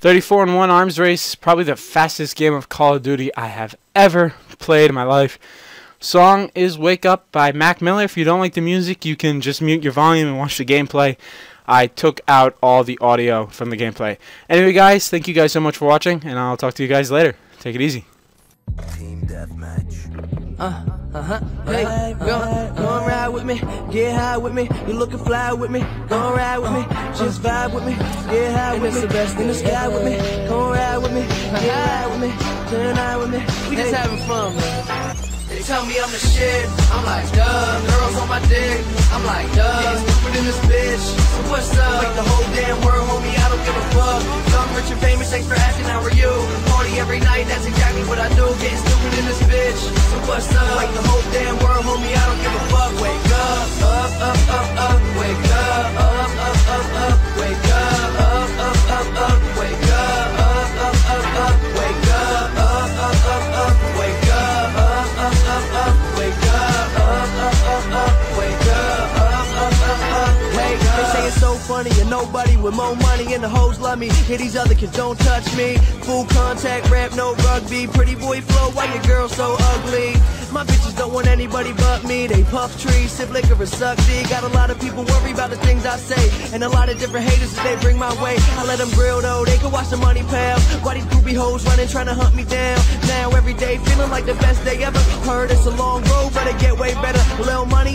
34 and 1 arms race, probably the fastest game of Call of Duty I have ever played in my life. Song is Wake Up by Mac Miller. If you don't like the music, you can just mute your volume and watch the gameplay. I took out all the audio from the gameplay. Anyway, guys, thank you guys so much for watching, and I'll talk to you guys later. Take it easy. Team deathmatch. Uh, uh-huh. Hey, go, go and ride with me, get high with me. You looking fly with me, go and ride with me. Just vibe with me, get high with me. the best in the sky with me, go and ride with me, get high with me, turn high with me. We just having fun, man. They tell me I'm the shit. I'm like, duh. Girls on my dick. I'm like, duh. Getting stupid in this bitch. So what's up? Like the whole damn world, homie. I don't give a fuck. Young, rich, So funny and nobody with more money and the hoes love me. Hear these other kids don't touch me. Full contact rap, no rugby. Pretty boy flow, why your girl so ugly? My bitches don't want anybody but me. They puff trees, sip liquor, and suck D. Got a lot of people worry about the things I say. And a lot of different haters that they bring my way. I let them grill though, they can watch the money pal. Why these groupie hoes running, trying to hunt me down? Now every day feeling like the best day ever. Heard it's a long road, but it get way better.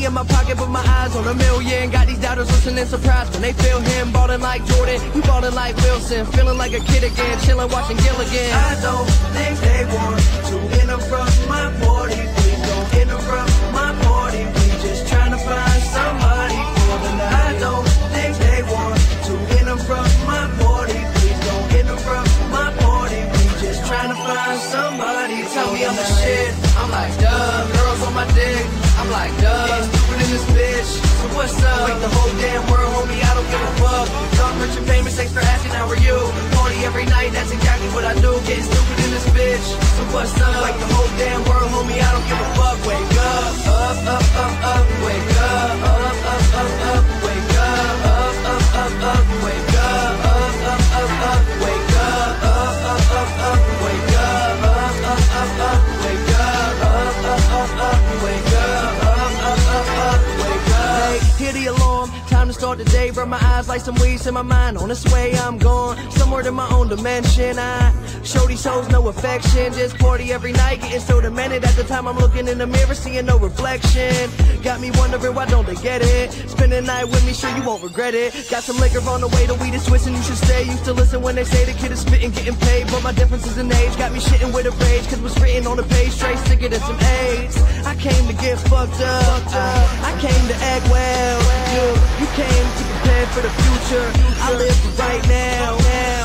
Money in my pocket, but my eyes on a million. Got these doubters listening surprised when they feel him. Ballin' like Jordan, we ballin' like Wilson. Feeling like a kid again, chillin' watching Gilligan. I don't think they want to interrupt my party. Somebody. Tell me I'm the shit. I'm like, duh. Girls on my dick. I'm like, duh. Stupid in this bitch. So what's up? Like the whole damn world, homie. I don't give a fuck. Young, rich, and famous. Thanks for asking. How are you? Party every night. That's exactly what I do. Getting stupid in this bitch. So what's up? Like the whole damn world, homie. I don't give a fuck. Wake up, up, up, up, up. Time to start the day. Rub my eyes like some weeds in my mind. On its way, I'm gone. Somewhere to my own dimension. I show these hoes no affection. Just party every night, getting so demented. At the time, I'm looking in the mirror, seeing no reflection. Got me wondering why don't they get it? Spend the night with me, sure you won't regret it. Got some liquor on the way, the weed is twisting, you should stay. Used to listen when they say the kid is spitting, getting paid. But my differences in age got me shitting with a rage. Cause what's written on the page, straight sicker than some AIDS. I came to get fucked up. I, I came to act well. You came to prepare for the future. I live right now. now.